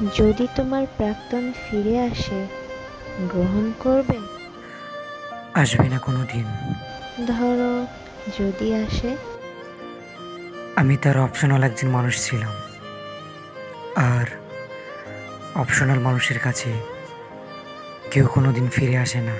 যদি তোমার প্রাক্তন ফিরে আসে গ্রহণ করবে? আসবে না কোনো দিন ধরো যদি আসে? আমি তার অপশনাল একজন মানুষ ছিলাম। আর অপশনাল মানুষের কাছে কেউ কোনো দিন ফিরে আসে না।